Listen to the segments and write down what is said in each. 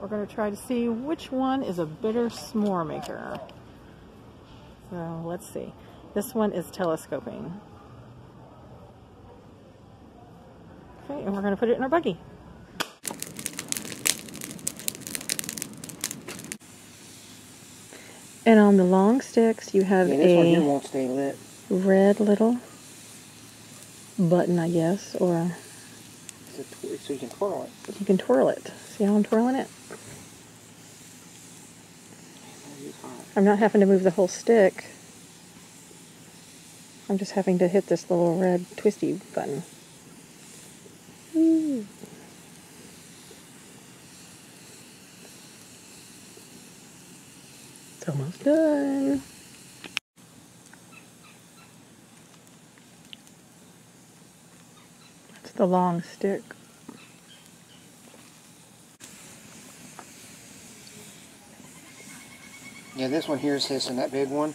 we're going to try to see which one is a better s'more maker. So let's see. This one is telescoping. Okay, and we're going to put it in our buggy. And on the long sticks, you have Yeah, this one here a won't stay lit. red little button, I guess, or A tw- so you can twirl it. you can twirl it. See how I'm twirling it? I'm not having to move the whole stick. I'm just having to hit this little red twisty button. Ooh. It's almost done. The long stick. Yeah, this one here is hissing, that big one.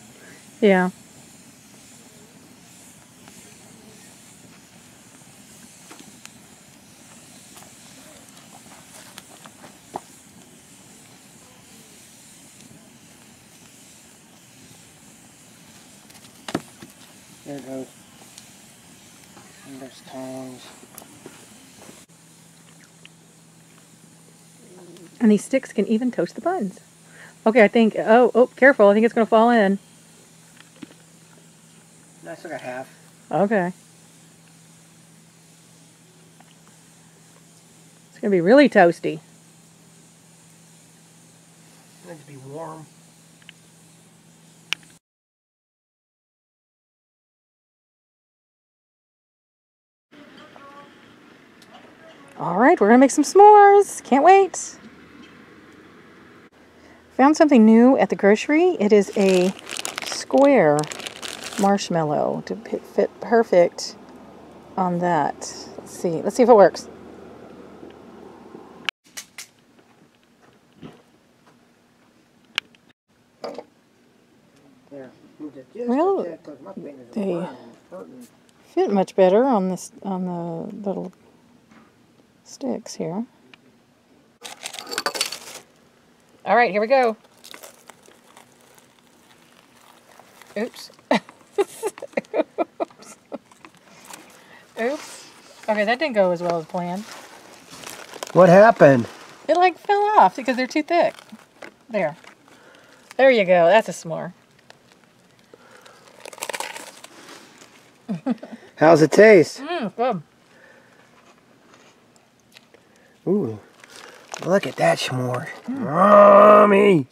Yeah. There it goes. And there's tongs. And these sticks can even toast the buns. Okay, I think, oh, oh, careful. I think it's going to fall in. No, I still got half. Okay. It's going to be really toasty. It needs to be warm. All right, we're going to make some s'mores. Can't wait. Found something new at the grocery. It is a square marshmallow to fit perfect on that. Let's see. Let's see if it works. Well, they-. Fit much better on this on the little sticks here. All right, here we go. Oops. Oops. Oops. Okay, that didn't go as well as planned. What happened? It like fell off because they're too thick. There. There you go. That's a s'more. How's it taste? Mmm, good. Ooh. Look at that s'more. Mommy.